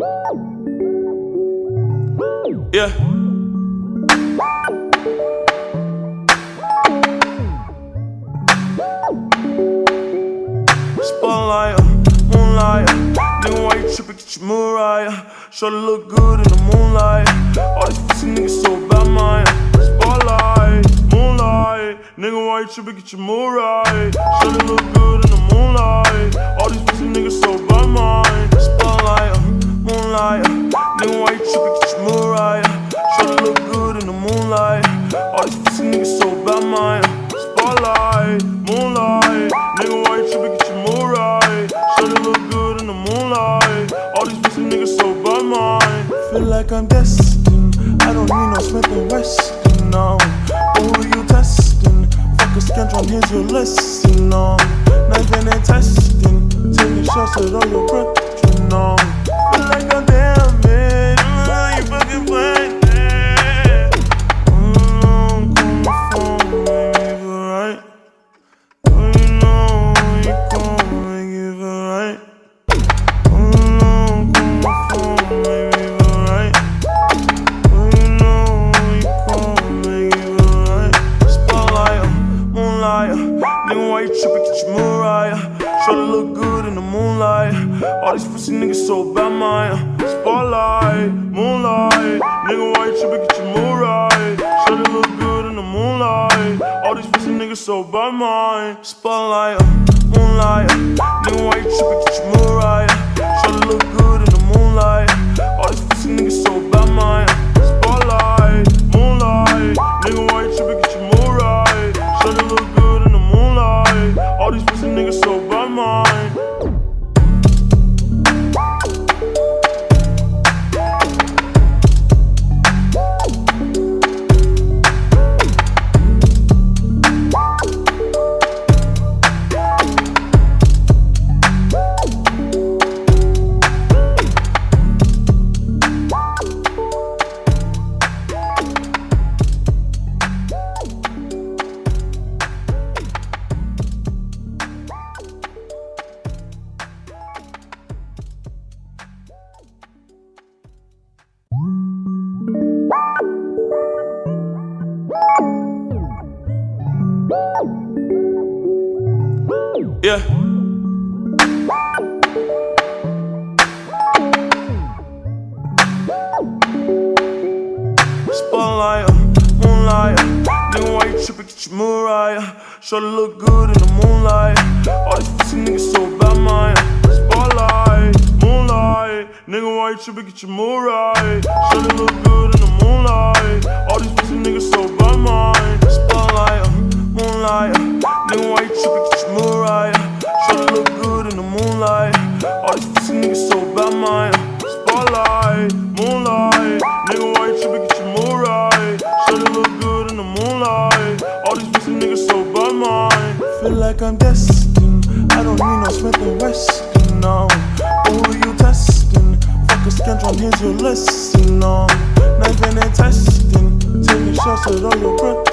Yeah. Spotlight, moonlight. Nigga, why you tripping? Get your mood right. To look good in the moonlight. All these pussy niggas so bad, mine. Spotlight, moonlight. Nigga, why you tripping? Get your mood right. Like I'm destined. I don't need no Smith and Wesson, no. Who you testing? Fuck a scantron, here's your lesson, no. Knifing and testing. Taking shots at all your brethren, Try to look good in the moonlight. All these pussy niggas so bad, mine. Spotlight, moonlight. Nigga, why you tripping? Get your mood right. Try to look good in the moonlight. All these pussy niggas so bad, mine. Spotlight, uh. So Yeah. Spotlight, uh, moonlight. Nigga, why you tripping? Get your. Sure to look good in the moonlight. Uh, all these pussy niggas so bad, mine. Uh, spotlight, moonlight. Nigga, why you tripping? Get your. Sure to look good in the moonlight. Like I'm destined. I don't need no Smith and Wesson, no. Who you testing? Fuck a scantron, here's your lesson, no. Knifing and testing. Taking shots at all your no.